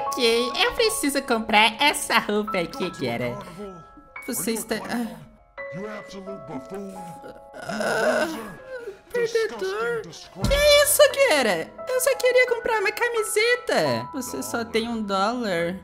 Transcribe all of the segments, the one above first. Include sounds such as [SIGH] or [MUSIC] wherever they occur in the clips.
Ok, eu preciso comprar essa roupa aqui, Kiara. Você está... Ah, buffoon. perdedor. Que isso, Kiara? Eu só queria comprar uma camiseta. Você só tem um dólar.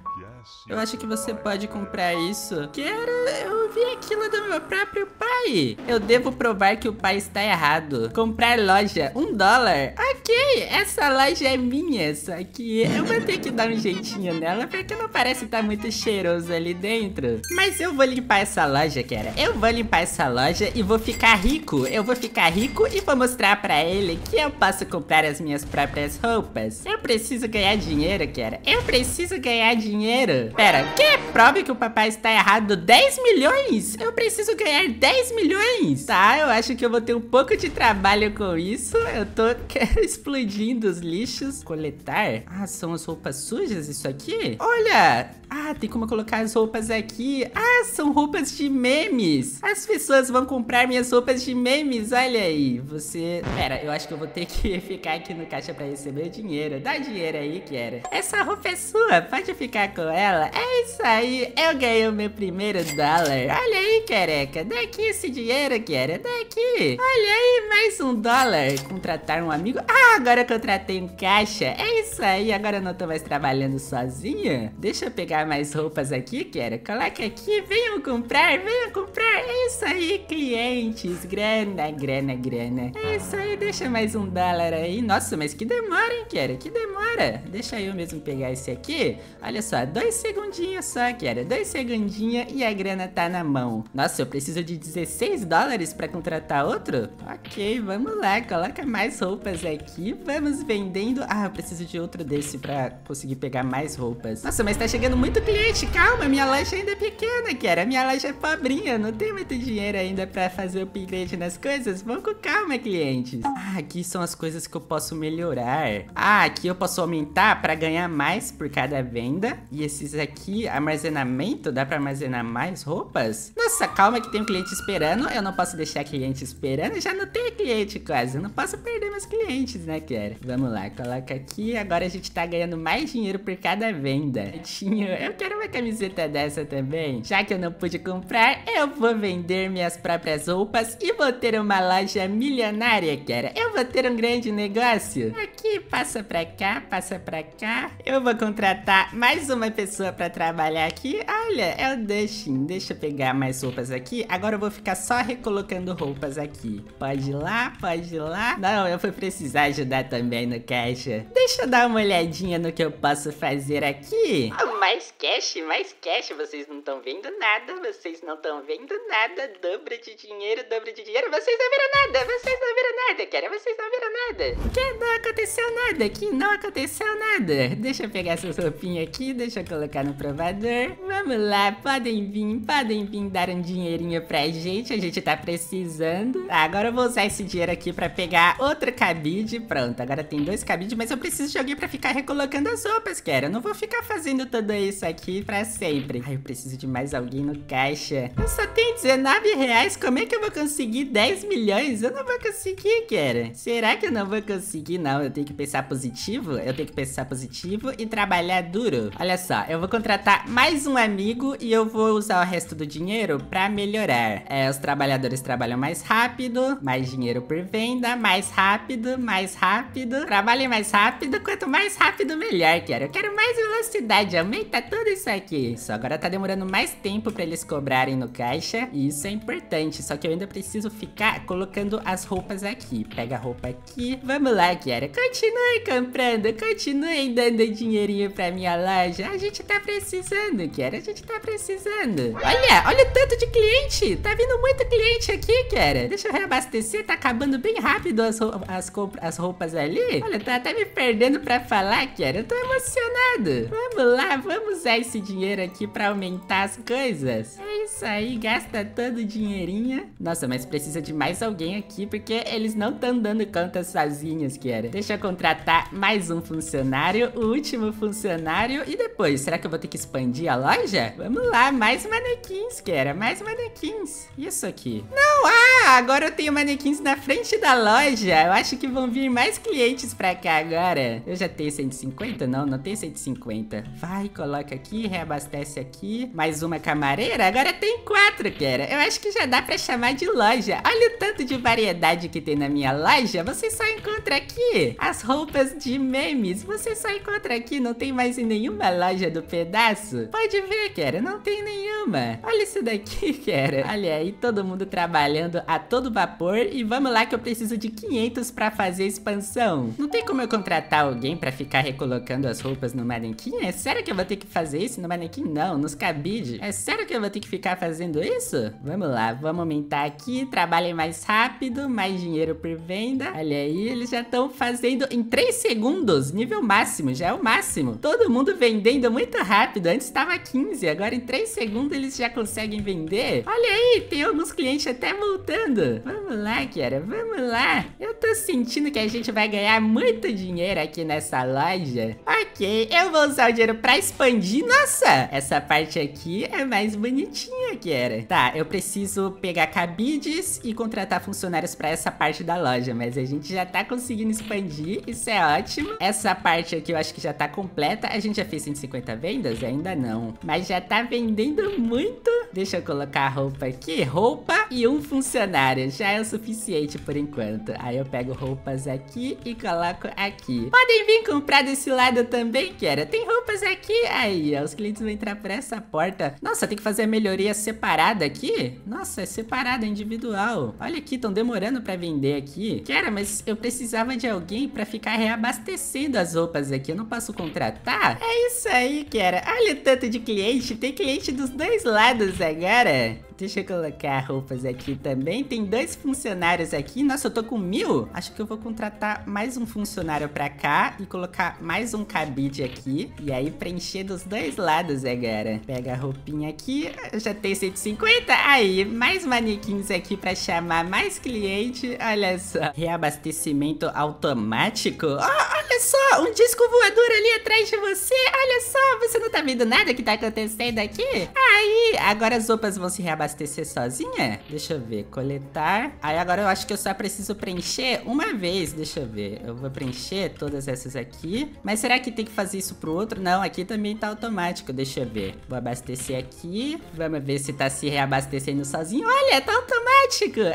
Eu acho que você pode comprar isso. Kiara, eu vi aquilo do meu próprio pai. Eu devo provar que o pai está errado. Comprar loja, um dólar. Ok, essa loja é minha, só que eu vou ter que dar um jeitinho nela porque não parece estar muito cheiroso ali dentro. Mas eu vou limpar essa loja, Kiara. Eu vou limpar essa loja e vou ficar rico. Eu vou ficar rico e vou mostrar pra ele que eu posso comprar as minhas próprias roupas. Eu preciso ganhar dinheiro, Kiara. Eu preciso ganhar dinheiro. Pera, que? Prove que o papai está errado 10 milhões? Eu preciso ganhar 10 milhões. Tá, eu acho que eu vou ter um pouco de trabalho com isso. Eu tô [LAUGHS] explodindo os lixos. Coletar? Ah, são as roupas sujas isso aqui? Olha, ah, tem como colocar as roupas aqui. Ah, são roupas de memes. As pessoas vão comprar minhas roupas de memes, olha aí. Você... Pera, eu acho que eu vou ter que [LAUGHS] ficar aqui no caixa pra receber o dinheiro. Dá dinheiro aí, Kiera. Essa roupa é sua, pode ficar com ela. É isso aí, eu ganhei o meu primeiro dólar. Olha aí, careca. Daqui esse dinheiro, Kiera. Daqui. Olha aí, mais um dólar. Contratar um amigo. Ah, agora eu contratei um caixa. É isso aí, agora eu não tô mais trabalhando sozinha. Deixa eu pegar mais roupas aqui, Kiera. Coloca aqui, venham comprar, venham comprar. É isso aí, clientes. Grana, grana, grana. É isso aí, deixa mais um dólar aí. Nossa, mas que demora, hein, Kiera? Que demora. Deixa eu mesmo pegar esse aqui. Olha só, dois segundinhos só, Kiera. Dois segundinhos e a grana tá na mão. Nossa, eu preciso de 16 dólares pra contratar outro? Ok, vamos lá. Coloca mais roupas aqui. Vamos vendendo. Ah, eu preciso de outro desse pra conseguir pegar mais roupas. Nossa, mas tá chegando muito cliente. Calma, minha loja ainda é pequena, Kiera. Minha loja é pobrinha. Não tem muito dinheiro ainda pra fazer upgrade nas coisas. Vamos com calma, clientes. Ah, aqui são as coisas que eu posso melhorar. Ah, aqui eu posso aumentar pra ganhar mais por cada venda. E esses aqui, armazenamento, dá pra armazenar mais roupas? Nossa, calma que tem um cliente esperando. Eu não posso deixar cliente esperando. Já não tem cliente quase. Eu não posso perder meus clientes, né, Kiera? Vamos lá, coloca aqui. Agora a gente tá ganhando mais dinheiro por cada venda. Tinho, eu quero uma camiseta dessa também. Já que eu não pude comprar, eu vou vender minhas próprias roupas e vou ter uma loja milionária, Kiera. Eu vou ter um grande negócio. Aqui, passa pra cá, passa pra cá. Eu vou contratar mais uma pessoa pra trabalhar aqui. Olha, é o Dustin. Deixa eu pegar mais roupas aqui. Agora eu vou ficar só recolocando roupas aqui. Pode ir lá, pode ir lá. Não, eu vou precisar ajudar também no caixa. Deixa eu dar uma olhadinha no que eu posso fazer aqui. Ah, mais cash, mais cash. Vocês não estão vendo nada, vocês não estão vendo nada. Dobra de dinheiro, dobra de dinheiro. Vocês não viram nada, vocês não viram nada, cara. Vocês não viram nada. Que não aconteceu nada aqui, não aconteceu nada. Deixa eu pegar essas roupinhas aqui, deixa eu colocar no provador. Vamos lá, podem vir, podem vir dar um dinheirinho pra gente. A gente tá precisando. Tá, agora eu vou usar esse dinheiro aqui pra pegar outro cabide. Pronto, agora tem dois cabides, mas eu preciso de alguém pra ficar recolocando as roupas, cara. Eu não vou ficar fazendo tudo isso aqui pra sempre. Ai, eu preciso de mais alguém no caixa. Eu só tenho 19 reais, como é que eu vou conseguir 10 milhões? Eu não vou conseguir, cara. Será que eu não vou conseguir? Não, eu tenho que pensar positivo. Eu tenho que pensar positivo e trabalhar duro. Olha só, eu vou contratar mais um amigo e eu vou usar o resto do dinheiro pra melhorar. É, os trabalhadores trabalham mais rápido, mais dinheiro por venda, mais rápido, mais rápido. Trabalhem mais rápido, quanto mais rápido melhor, cara. Eu quero mais velocidade, aumenta tudo isso aqui. Só agora tá demorando mais tempo pra eles cobrarem no caixa e isso é importante, só que eu ainda preciso ficar colocando as roupas aqui. Pega a roupa aqui. Vamos lá, Kiara. Continue comprando, continue dando dinheirinho pra minha loja. A gente tá precisando, Kiara, a gente tá precisando. Olha, olha o tanto de cliente. Tá vindo muito cliente aqui, Kiara. Deixa eu reabastecer, tá acabando bem rápido as, as, as roupas ali. Olha, tá até me perdendo pra falar, Kiara. Eu tô emocionado. Vamos lá, vamos usar esse dinheiro aqui pra aumentar as coisas. É isso aí, gasta todo o dinheirinho. Nossa, mas precisa de mais alguém aqui, porque eles não estão dando conta sozinhos, era. Deixa eu contratar mais um funcionário, o último funcionário. E depois, será que eu vou ter que expandir a loja? Vamos lá, mais manequins, era. Mais manequins. Isso aqui. Não, ah, agora eu tenho manequins na frente da loja. Eu acho que vão vir mais clientes pra cá agora. Eu já tenho 150? Não, não tenho 150. Vai, coloca aqui, reabastece aqui. Mais uma camareira. Agora tem quatro, Kera. Eu acho que já dá pra chamar de loja. Olha o tanto de variedade que tem na minha loja. Você só encontra aqui as roupas de memes. Você só encontra aqui, não tem mais em nenhuma loja do pedaço. Pode ver, Kera, não tem nenhuma. Olha isso daqui, [LAUGHS] Kera. Olha aí, todo mundo trabalhando a todo vapor. E vamos lá que eu preciso de 500 pra fazer a expansão. Não tem como eu contratar alguém pra ficar recolocando as roupas no manequim? É sério que eu vou ter que fazer isso no manequim? Não, nos cabide. É sério que eu vou ter que ficar fazendo isso? Vamos lá, vamos aumentar aqui. Trabalhem mais rápido, mais dinheiro por venda. Olha aí, eles já estão fazendo em 3 segundos. Nível máximo, já é o máximo. Todo mundo vendendo muito rápido. Antes estava 15, agora em 3 segundos eles já conseguem vender. Olha aí, tem alguns clientes até voltando. Vamos lá, Kiara, vamos lá. Eu tô sentindo que a gente vai ganhar muito dinheiro aqui nessa loja. Ok, eu vou usar o dinheiro pra expandir. Nossa, essa parte aqui é mais bonitinha, Kiara. Tá, eu preciso pegar cabides e contratar funcionários pra essa parte da loja, mas a gente já tá conseguindo expandir, isso é ótimo. Essa parte aqui eu acho que já tá completa. A gente já fez 150 vendas? Ainda não, mas já tá vendendo muito. Deixa eu colocar a roupa aqui, roupa e um funcionário, já é o suficiente por enquanto. Aí eu pego roupas aqui e coloco aqui. Podem vir comprar desse lado também, Kera. Tem roupas aqui. Aí, ó, os clientes vão entrar por essa porta. Nossa, tem que fazer a melhoria separada aqui? Nossa, é separada, individual. Olha aqui, estão demorando pra vender aqui. Kera, mas eu precisava de alguém pra ficar reabastecendo as roupas aqui. Eu não posso contratar? É isso aí, Kera. Olha o tanto de cliente. Tem cliente dos dois lados agora. Deixa eu colocar roupas aqui também. Tem dois funcionários aqui. Nossa, eu tô com mil. Acho que eu vou contratar mais um funcionário pra cá e colocar mais um cabide aqui. E aí preencher dos dois lados agora. Pega a roupinha aqui. Já tenho 150. Aí, mais manequins aqui pra chamar mais cliente. Olha só. Reabastecimento automático. Oh, olha só, um disco voador ali atrás de você. Olha só, você não tá vendo nada que tá acontecendo aqui? Aí, agora as roupas vão se reabastecer abastecer sozinha? Deixa eu ver, coletar. Aí agora eu acho que eu só preciso preencher uma vez, deixa eu ver. Eu vou preencher todas essas aqui. Mas será que tem que fazer isso pro outro? Não, aqui também tá automático, deixa eu ver. Vou abastecer aqui, vamos ver se tá se reabastecendo sozinho. Olha, tá automático.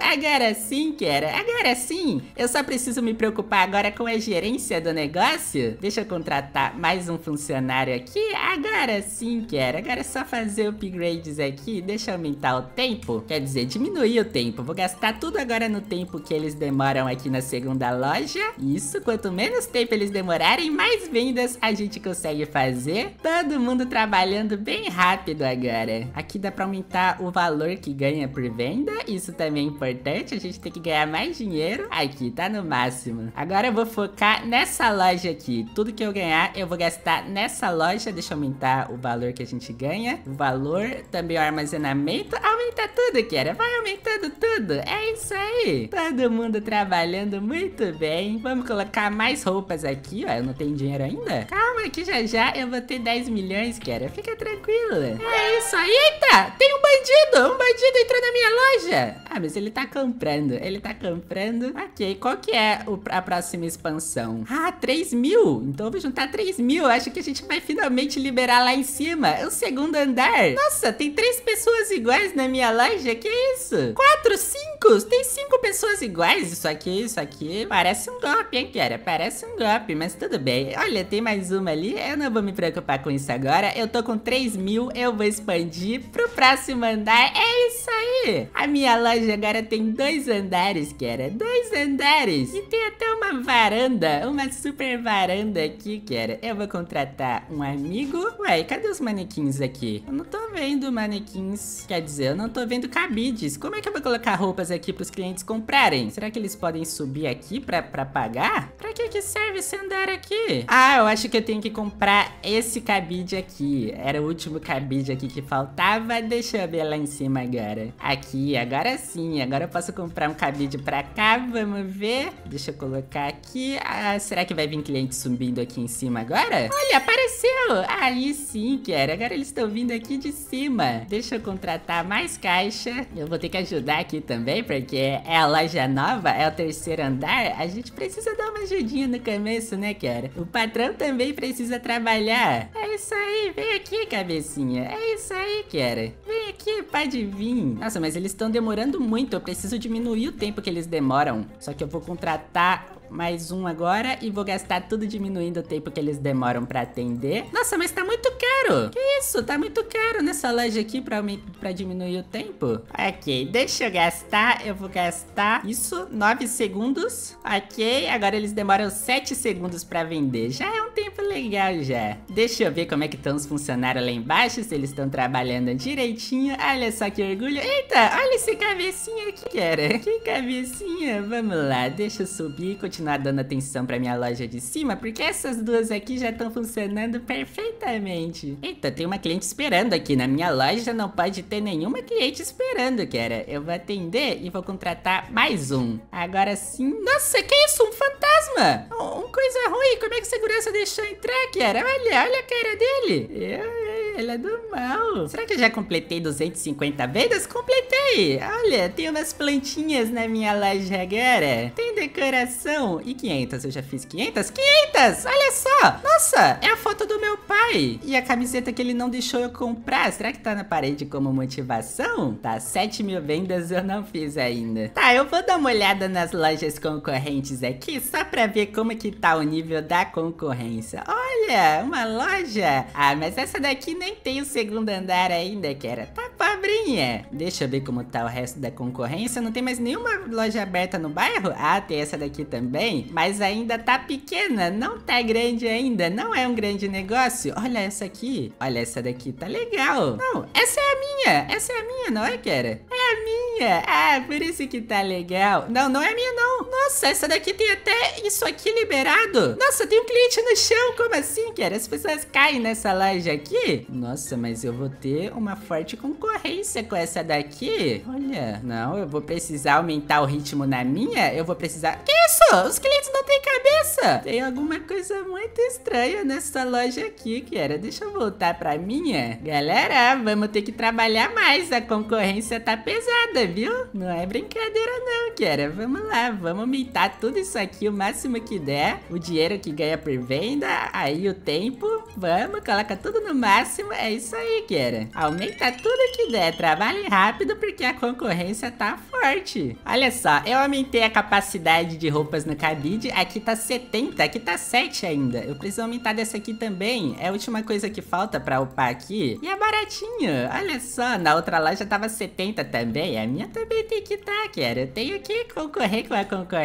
Agora sim, quero. Agora sim. Eu só preciso me preocupar agora com a gerência do negócio. Deixa eu contratar mais um funcionário aqui. Agora sim, quero. Agora é só fazer upgrades aqui. Deixa eu aumentar o tempo, quer dizer, diminuir o tempo. Vou gastar tudo agora no tempo que eles demoram aqui na segunda loja. Isso, quanto menos tempo eles demorarem, mais vendas a gente consegue fazer. Todo mundo trabalhando bem rápido agora. Aqui dá pra aumentar o valor que ganha por venda. Isso também é importante, a gente tem que ganhar mais dinheiro. Aqui, tá no máximo. Agora eu vou focar nessa loja aqui. Tudo que eu ganhar, eu vou gastar nessa loja. Deixa eu aumentar o valor que a gente ganha. O valor, também o armazenamento. Aumenta tudo, Kiara. Vai aumentando tudo. É isso aí. Todo mundo trabalhando muito bem. Vamos colocar mais roupas aqui, ó. Eu não tenho dinheiro ainda. Calma que já já eu vou ter 10 milhões, Kiara. Fica tranquila. É isso aí. Eita, tem um bandido. Um bandido entrou na minha loja. Ah, mas ele tá comprando. Ele tá comprando. Ok, qual que é o, a próxima expansão? Ah, 3 mil. Então eu vou juntar 3 mil. Acho que a gente vai finalmente liberar lá em cima. O segundo andar. Nossa, tem três pessoas iguais na minha loja? Que isso? Quatro, cinco? Tem cinco pessoas iguais? Isso aqui, isso aqui. Parece um golpe, hein, cara? Parece um golpe, mas tudo bem. Olha, tem mais uma ali. Eu não vou me preocupar com isso agora. Eu tô com 3 mil. Eu vou expandir pro próximo andar. É isso aí. A minha loja agora tem dois andares, cara. Dois andares. E tem até uma varanda. Uma super varanda aqui, cara. Eu vou contratar um amigo. Ué, cadê os manequins aqui? Eu não tô vendo manequins. Quer dizer, eu não tô vendo cabides. Como é que eu vou colocar roupas aqui pros clientes comprarem. Será que eles podem subir aqui pra, pra pagar? Pra que que serve esse andar aqui? Ah, eu acho que eu tenho que comprar esse cabide aqui. Era o último cabide aqui que faltava. Deixa eu ver lá em cima agora. Aqui, agora sim. Agora eu posso comprar um cabide pra cá. Vamos ver. Deixa eu colocar aqui. Ah, será que vai vir cliente subindo aqui em cima agora? Olha, apareceu! Aí sim, quero. Agora eles estão vindo aqui de cima. Deixa eu contratar mais caixa. Eu vou ter que ajudar aqui também, porque é a loja nova, é o terceiro andar. A gente precisa dar uma ajudinha no começo, né, cara? O patrão também precisa trabalhar. É isso aí, vem aqui, cabecinha. É isso aí, cara. Vem aqui, pode vir. Nossa, mas eles estão muito. Eu preciso diminuir o tempo que eles demoram. Só que eu vou contratar mais um agora e vou gastar tudo diminuindo o tempo que eles demoram pra atender. Nossa, mas tá muito caro. Que isso? Tá muito caro nessa loja aqui pra, pra diminuir o tempo. Ok, deixa eu gastar. Eu vou gastar isso, 9 segundos. Ok, agora eles demoram 7 segundos pra vender. Já é um tempo legal já. Deixa eu ver como é que estão os funcionários lá embaixo, se eles estão trabalhando direitinho. Olha só que orgulho. Eita, olha esse cabecinha aqui, cara. Que cabecinha. Vamos lá, deixa eu subir, continuar continuar dando atenção pra minha loja de cima, porque essas duas aqui já estão funcionando perfeitamente. Eita, tem uma cliente esperando aqui. Na minha loja não pode ter nenhuma cliente esperando, cara. Eu vou atender e vou contratar mais um. Agora sim... Nossa, que isso? Um fantasma! Um, coisa ruim. Como é que segurança deixou entrar, cara? Olha, olha a cara dele. Eu, ele é do mal. Será que eu já completei 250 vendas? Completei. Olha, tem umas plantinhas na minha loja agora. Tem decoração. E 500? Eu já fiz 500? 500! Olha só. Nossa, é a foto do meu pai. E a camiseta que ele não deixou eu comprar. Será que tá na parede como motivação? Tá, 7 mil vendas eu não fiz ainda. Tá, eu vou dar uma olhada nas lojas concorrentes aqui, só pra ver como que tá o nível da concorrência. Olha, uma loja. Ah, mas essa daqui nem nem tem o segundo andar ainda, cara. Tá pobrinha. Deixa eu ver como tá o resto da concorrência. Não tem mais nenhuma loja aberta no bairro? Ah, tem essa daqui também. Mas ainda tá pequena. Não tá grande ainda. Não é um grande negócio. Olha essa aqui. Olha essa daqui. Tá legal. Não, essa é a minha. Essa é a minha, não é, cara? É a minha. Ah, por isso que tá legal. Não, não é a minha, não. Nossa, essa daqui tem até isso aqui liberado. Nossa, tem um cliente no chão. Como assim, cara? As pessoas caem nessa loja aqui? Nossa, mas eu vou ter uma forte concorrência com essa daqui. Olha, não, eu vou precisar aumentar o ritmo na minha. Eu vou precisar... Que isso? Os clientes não têm cabeça. Tem alguma coisa muito estranha nessa loja aqui, cara. Deixa eu voltar pra minha. Galera, vamos ter que trabalhar mais. A concorrência tá pesada, viu? Não é brincadeira não, cara. Vamos lá, vamos aumentar tudo isso aqui o máximo que der. O dinheiro que ganha por venda, aí o tempo. Vamos, coloca tudo no máximo é isso aí, Kera. Aumenta tudo que der, trabalhe rápido porque a concorrência tá forte. Olha só, eu aumentei a capacidade de roupas no cabide, aqui tá 70, aqui tá 7 ainda. Eu preciso aumentar dessa aqui também, é a última coisa que falta pra upar aqui. E é baratinho, olha só, na outra loja tava 70 também, a minha também tem que tá, Kera. Eu tenho que concorrer com a concorrência.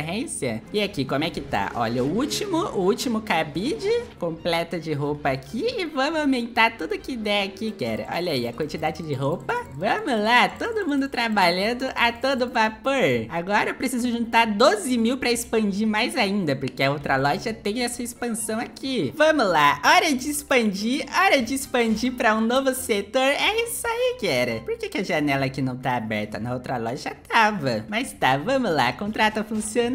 E aqui, como é que tá? Olha, o último, o último cabide completa de roupa aqui e vamos aumentar tudo que que der aqui, cara. Olha aí, a quantidade de roupa. Vamos lá, todo mundo trabalhando a todo vapor. Agora eu preciso juntar 12 mil pra expandir mais ainda, porque a outra loja tem essa expansão aqui. Vamos lá, hora de expandir, hora de expandir pra um novo setor. É isso aí, cara. Por que, que a janela aqui não tá aberta? Na outra loja tava. Mas tá, vamos lá, contrata funcionário,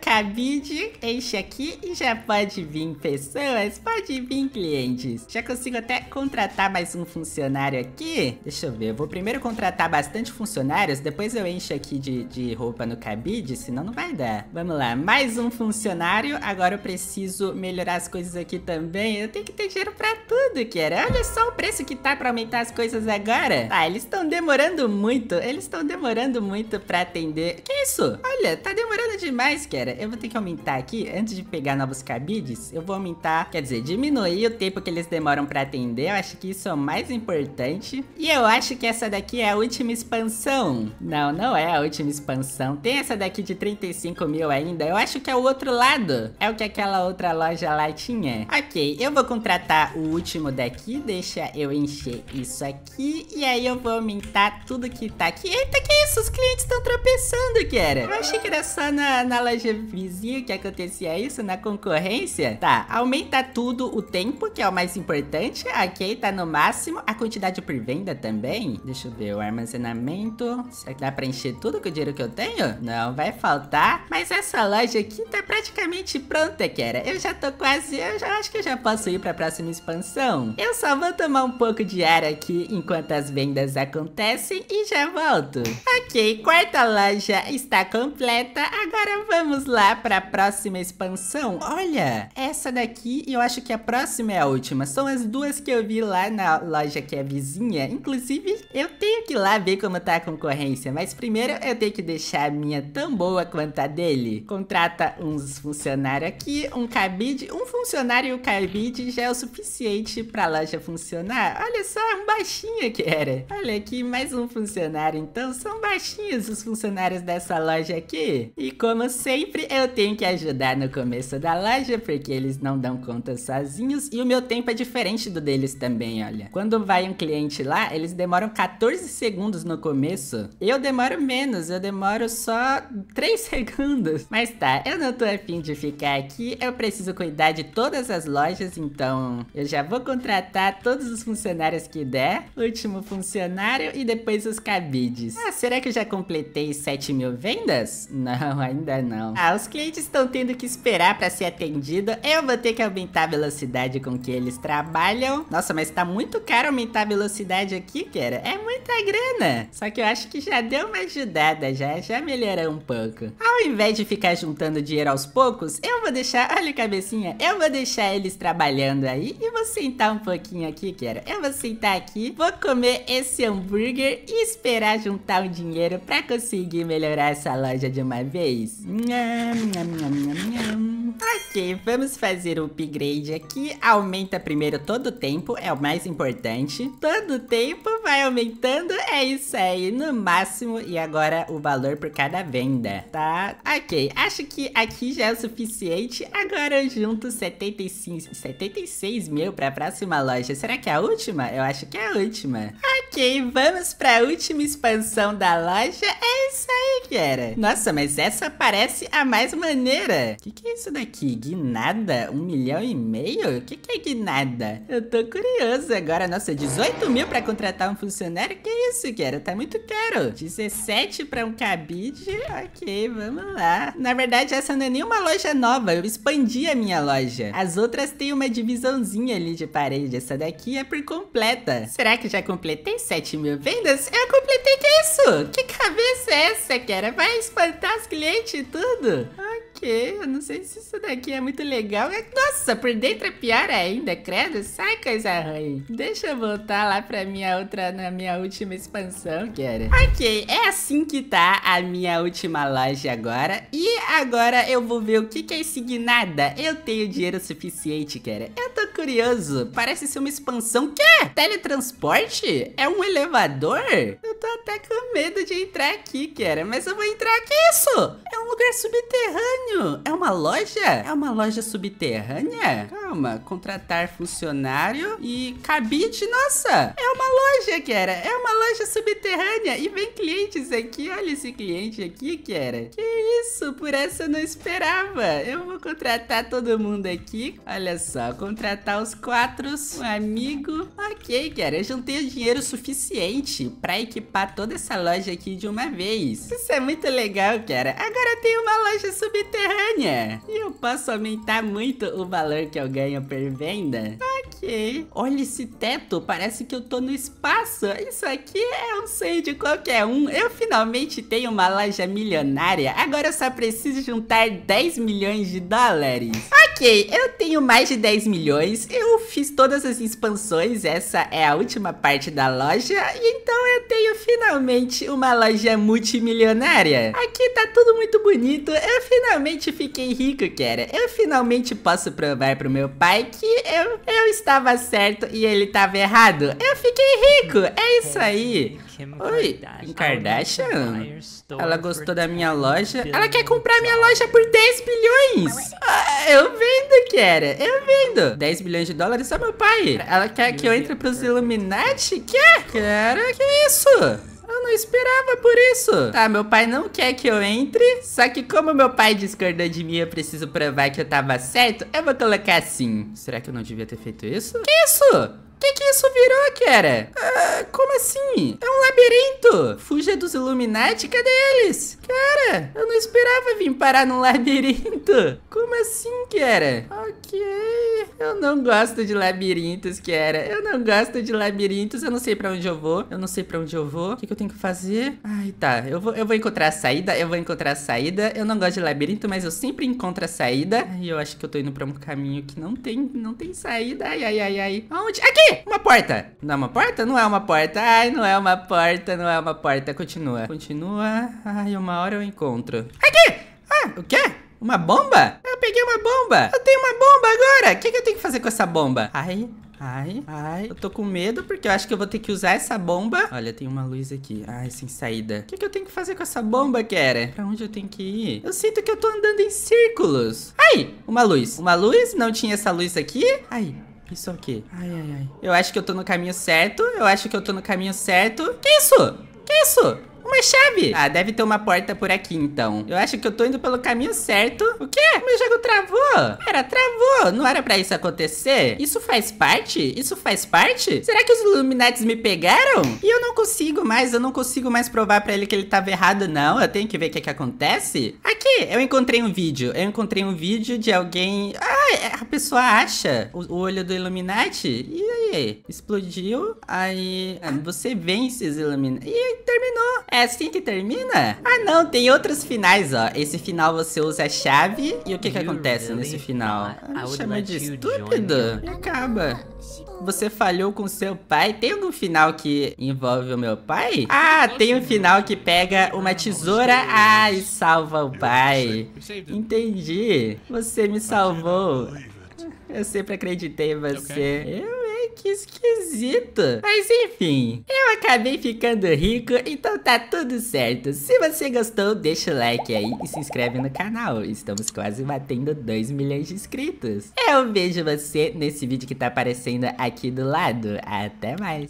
cabide, enche aqui e já pode vir pessoas, pode vir clientes. Já consigo até contratar mais um funcionário aqui? Deixa eu ver, eu vou primeiro contratar bastante funcionários, depois eu encho aqui de, de roupa no cabide, senão não vai dar. Vamos lá, mais um funcionário, agora eu preciso melhorar as coisas aqui também. Eu tenho que ter dinheiro pra tudo, cara. Olha só o preço que tá pra aumentar as coisas agora. Tá, eles estão demorando muito, eles estão demorando muito pra atender. Que isso? Olha, tá demorando demais, cara. Eu vou ter que aumentar aqui, antes de pegar novos cabides, eu vou aumentar, quer dizer, diminuir o tempo que eles demoram pra atender. Eu acho que isso é o mais importante. E eu acho que essa daqui é a última expansão. Não, não é a última expansão. Tem essa daqui de 35 mil ainda. Eu acho que é o outro lado. É o que aquela outra loja lá tinha. Ok, eu vou contratar o último daqui. Deixa eu encher isso aqui. E aí eu vou aumentar tudo que tá aqui. Eita, que isso? Os clientes estão tropeçando, era. Eu achei que era só na, na loja vizinha que acontecia isso, na concorrência. Tá, aumenta tudo o tempo, que é o mais importante. Ok, tá no máximo. A quantidade por venda também. Deixa eu ver, o armazenamento. Será que dá pra encher tudo com o dinheiro que eu tenho? Não, vai faltar. Mas essa loja aqui tá praticamente pronta, Kera. Eu já tô quase... Eu já acho que eu já posso ir pra próxima expansão. Eu só vou tomar um pouco de ar aqui enquanto as vendas acontecem e já volto. Ok, quarta loja está completa. Agora vamos lá pra próxima expansão. Olha, essa daqui eu acho que a próxima é a última. São as duas que eu vi lá na loja que é vizinha. Inclusive, eu tenho que ir lá ver como tá a concorrência. Mas primeiro eu tenho que deixar a minha tão boa quanto a dele. Contrata uns funcionários aqui, um cabide. Um funcionário e o cabide já é o suficiente pra loja funcionar. Olha só, um baixinho que era. Olha aqui, mais um funcionário. Então, são baixinhos os funcionários dessa loja aqui. E como sempre, eu tenho que ajudar no começo da loja, porque eles não dão conta sozinhos. E o meu tempo é diferente do deles também, olha. Quando vai um cliente lá, eles demoram 14 segundos no começo. Eu demoro menos, eu demoro só 3 [LAUGHS] segundos. Mas tá, eu não tô afim de ficar aqui, eu preciso cuidar de todas as lojas, então eu já vou contratar todos os funcionários que der. Último funcionário e depois os cabides. Ah, será que eu já completei 7 mil vendas? Não, ainda não. Ah, os clientes estão tendo que esperar para ser atendido. Eu vou ter que aumentar a velocidade com que eles trabalham. Nossa, mas tá muito caro aumentar a velocidade aqui, cara. É muita grana. Só que eu acho que já deu uma ajudada, já, já melhorou um pouco. Ao invés de ficar juntando dinheiro aos poucos, eu vou deixar, [LAUGHS] olha cabecinha, eu vou deixar eles trabalhando aí e vou sentar um pouquinho aqui, cara. Eu vou sentar aqui, vou comer esse hambúrguer e esperar juntar um dinheiro pra conseguir melhorar essa loja de uma vez. Peace. meow meow meow nom. Ok, vamos fazer o upgrade aqui. Aumenta primeiro todo o tempo, é o mais importante. Todo o tempo vai aumentando, é isso aí, no máximo. E agora o valor por cada venda, tá? Ok, acho que aqui já é o suficiente. Agora eu junto 75, 76 mil pra próxima loja. Será que é a última? Eu acho que é a última. Ok, vamos pra última expansão da loja. É isso aí, cara. Nossa, mas essa parece a mais maneira. O que, que é isso daqui? Guinada? Um milhão e meio? O que, que é guinada? Eu tô curioso agora. Nossa, 18 mil pra contratar um funcionário? Que isso, cara? Tá muito caro. 17 pra um cabide? Ok, vamos lá. Na verdade, essa não é nenhuma loja nova. Eu expandi a minha loja. As outras têm uma divisãozinha ali de parede. Essa daqui é por completa. Será que já completei 7 mil vendas? Eu completei, que isso? Que cabeça é essa, cara? Vai espantar os clientes e tudo? Ok, eu não sei se isso daqui é muito legal. Nossa, por dentro é pior ainda, credo. Sai, coisa ruim. Deixa eu voltar lá pra minha outra, na minha última expansão, cara. Ok, é assim que tá a minha última loja agora. E agora eu vou ver o que, que é esse guinada. Eu tenho dinheiro suficiente, cara. Eu tô curioso. Parece ser uma expansão. Quê? Teletransporte? É um elevador? Eu tô até com medo de entrar aqui, cara. Mas eu vou entrar. Que isso? É lugar subterrâneo. É uma loja? É uma loja subterrânea? Calma. Contratar funcionário e cabide. Nossa, é uma loja, cara. É uma loja subterrânea. E vem clientes aqui. Olha esse cliente aqui, cara. Que isso? Por essa eu não esperava. Eu vou contratar todo mundo aqui. Olha só, contratar os quatro, um amigo. Ok, cara, eu juntei o dinheiro suficiente pra equipar toda essa loja aqui de uma vez. Isso é muito legal, cara. Agora tem uma loja subterrânea. E eu posso aumentar muito o valor que eu ganho por venda. Ok. Olha esse teto, parece que eu tô no espaço. Isso aqui é um sonho de qualquer um. Eu finalmente tenho uma loja milionária. Agora eu só preciso juntar 10 milhões de dólares. Ok, eu tenho mais de 10 milhões. Eu fiz todas as expansões. Essa é a última parte da loja. E então eu tenho finalmente uma loja multimilionária. Aqui tá tudo muito bonito. Eu finalmente fiquei rico, cara. Eu finalmente posso provar pro meu pai que eu, eu estava certo e ele estava errado. Eu fiquei rico, é isso aí. Oi, Kim Kardashian? Ela gostou da minha loja. Ela quer comprar minha loja por 10 bilhões. Ah, eu vendo, Kiara. Eu vendo. 10 bilhões de dólares é meu pai. Ela quer que eu entre pros Illuminati? Que? Cara, que isso? Não esperava por isso. Tá, meu pai não quer que eu entre. Só que como meu pai discordou de mim, eu preciso provar que eu tava certo. Eu vou colocar assim. Será que eu não devia ter feito isso? Que isso? Que que isso virou, cara? Ah, como assim? É um labirinto. Fuja dos Illuminati, cadê eles? Cara, eu não esperava vir parar num [LAUGHS] labirinto. Como assim, cara? Ok. Eu não gosto de labirintos, cara. Eu não gosto de labirintos. Eu não sei pra onde eu vou. Eu não sei pra onde eu vou. O que, que eu tenho que fazer? Ai, tá. Eu vou, eu vou encontrar a saída. Eu vou encontrar a saída. Eu não gosto de labirinto, mas eu sempre encontro a saída. E eu acho que eu tô indo pra um caminho que não tem, não tem saída. Ai, ai, ai, ai. Aonde? Aqui! Uma porta. Não é uma porta? Não é uma porta. Ai, não é uma porta. Não é uma porta. Continua. Continua. Ai, uma hora eu encontro. Aqui! Ah, o quê? Uma bomba? Eu peguei uma bomba. Eu tenho uma bomba agora. O que, que eu tenho que fazer com essa bomba? Ai, Ai, ai, eu tô com medo porque eu acho que eu vou ter que usar essa bomba. Olha, tem uma luz aqui. Ai, sem saída. O que, que eu tenho que fazer com essa bomba, Kera? Pra onde eu tenho que ir? Eu sinto que eu tô andando em círculos. Ai, uma luz. Uma luz? Não tinha essa luz aqui? Ai, isso aqui. Ai, ai, ai. Eu acho que eu tô no caminho certo. Eu acho que eu tô no caminho certo. Que isso? Que isso? Uma chave! Ah, deve ter uma porta por aqui, então. Eu acho que eu tô indo pelo caminho certo. O quê? Meu jogo travou. Era, travou. Não era pra isso acontecer? Isso faz parte? Isso faz parte? Será que os Illuminates me pegaram? E eu não consigo mais, eu não consigo mais provar pra ele que ele tava errado, não. Eu tenho que ver o que que acontece. Aqui, eu encontrei um vídeo. Eu encontrei um vídeo de alguém... Ah, a pessoa acha o, o olho do Illuminati. E aí? Explodiu. Aí... Ah, você vence os Illuminati. E terminou. É assim que termina? Ah, não, tem outros finais, ó. Esse final você usa a chave e o que que acontece nesse final? Ah, chama de estúpido e acaba. Você falhou com seu pai? Tem algum final que envolve o meu pai? Ah, tem um final que pega uma tesoura ah, e salva o pai. Entendi. Você me salvou. Eu sempre acreditei em você. Eu que esquisito. Mas enfim, eu acabei ficando rico, então tá tudo certo. Se você gostou, deixa o like aí e se inscreve no canal. Estamos quase batendo 2 milhões de inscritos. Eu vejo você nesse vídeo que tá aparecendo aqui do lado. Até mais.